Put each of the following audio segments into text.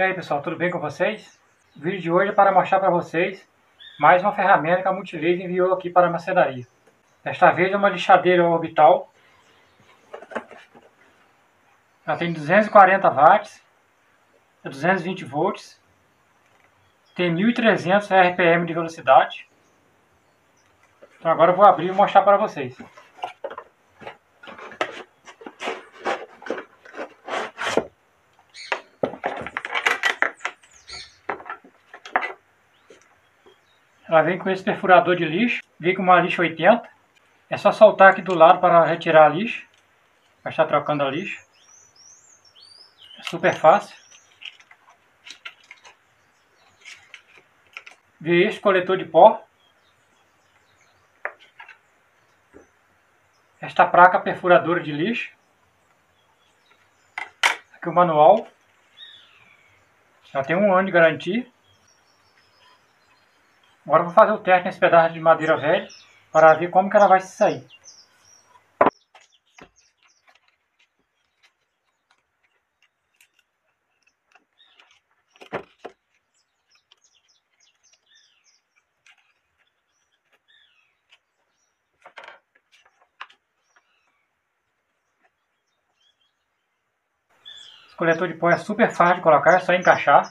E aí pessoal, tudo bem com vocês? O vídeo de hoje é para mostrar para vocês mais uma ferramenta que a Multilaser enviou aqui para a macenaria. Desta vez é uma lixadeira orbital. Ela tem 240 watts, 220 volts, tem 1300 RPM de velocidade. Então agora eu vou abrir e mostrar para vocês. Ela vem com esse perfurador de lixo, vem com uma lixa 80. É só soltar aqui do lado para retirar a lixa. Vai estar trocando a lixa. É super fácil. Vem este coletor de pó. Esta placa perfuradora de lixo. Aqui o manual. Já tem um ano de garantia. Agora vou fazer o teste nesse pedaço de madeira velha para ver como que ela vai se sair. Esse coletor de pó é super fácil de colocar, é só encaixar.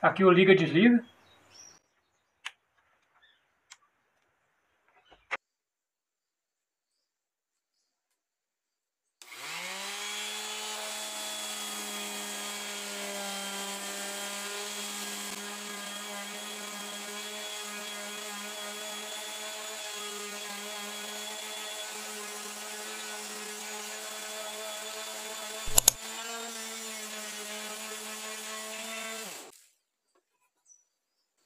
Aqui o liga desliga.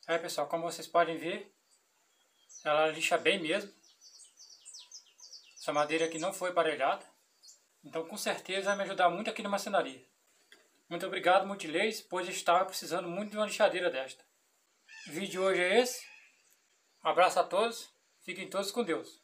Aí pessoal, como vocês podem ver, ela lixa bem mesmo. Essa madeira aqui não foi aparelhada. Então com certeza vai me ajudar muito aqui na macenaria. Muito obrigado Multileis, pois estava precisando muito de uma lixadeira desta. O vídeo de hoje é esse. Um abraço a todos, fiquem todos com Deus.